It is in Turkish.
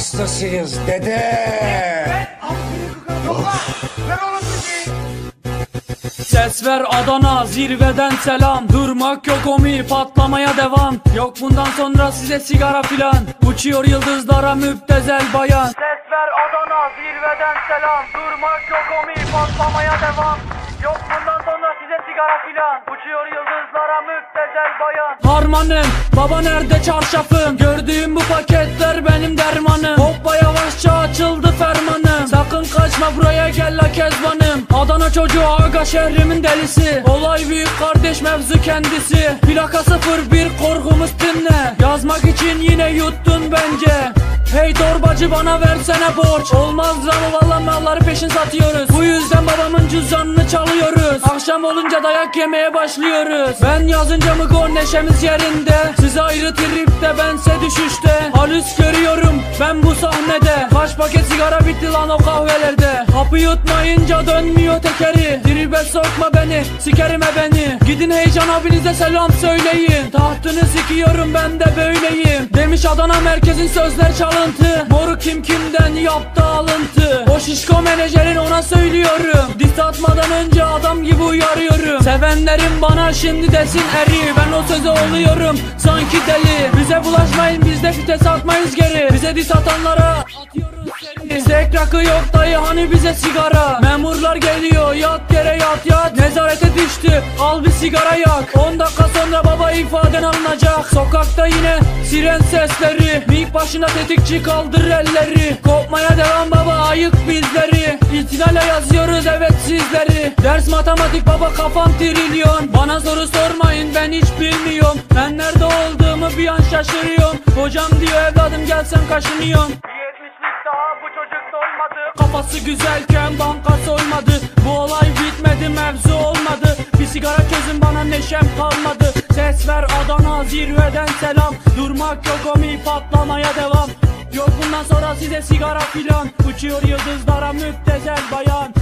hastasıyız dede. Ses ver Adana zirveden selam. Durmak yok omi patlamaya devam. Yok bundan sonra size sigara filan. Uçuyor yıldızlara müptezel bayan. Ses ver Adana zirveden selam. Durmak yok omi patlamaya devam. Yok bundan sonra size sigara filan. Uçuyor yıldızlara bayan Harmanım baba nerede çarşafım? Gördüğüm bu paketler benim dermanım. Hoppa yavaşça açıldı fermanım. Sakın kaçma buraya gel la kezbanım. Adana çocuğu aga şehrimin delisi. Olay büyük kardeş mevzu kendisi. Plaka 01 korkumuz dinle Torbacı bana versene borç. Olmaz lan valla malları peşin satıyoruz. Bu yüzden babamın cüzdanını çalıyoruz. Akşam olunca dayak yemeye başlıyoruz. Ben yazınca mı gol neşemiz yerinde? Siz ayrı tripte bense düşüşte. Halüs görüyorum ben bu sahnede. Kaç paket sigara bitti lan o kahvelerde. Hapı yutmayınca dönmüyor tekeri. Tribe sokma beni sikerim beni. Gidin heyecan abinize selam söyleyin. Tahtını sikiyorum ben de böyleyim. Demiş Adana merkezin sözler çalıntı. Moru kim kimden yaptı alıntı. O şişko menajerin ona söylüyorum. Dis atmadan önce adam gibi uyarıyorum. Sevenlerim bana şimdi desin eri. Ben o söze oluyorum. Sanki deli. Bize bulaşmayın biz de vites atmayız geri. Bize dis atanlara atıyoruz Zek rakı yok dayı hani bize sigara? Memurlar geliyor yat yere yat yat. Nezarete düştü al bir sigara yak. 10 dakika sonra baba ifaden alınacak. Sokakta yine siren sesleri. Mik başına tetikçi kaldır elleri. Kopmaya devam baba ayık bizleri. İhtilale yazıyoruz evet sizleri. Ders matematik baba kafam trilyon. Bana soru sormayın ben hiç bilmiyorum. Ben nerede olduğumu bir an şaşırıyorum. Hocam diyor evladım gel sen Kafası güzelken banka soymadı. Bu olay bitmedi mevzu olmadı. Bir sigara çözün bana neşem kalmadı. Ses ver Adana zirveden selam. Durmak yok omi patlamaya devam? Yok bundan sonra size sigara filan. Uçuyor yıldızlara müptezel bayan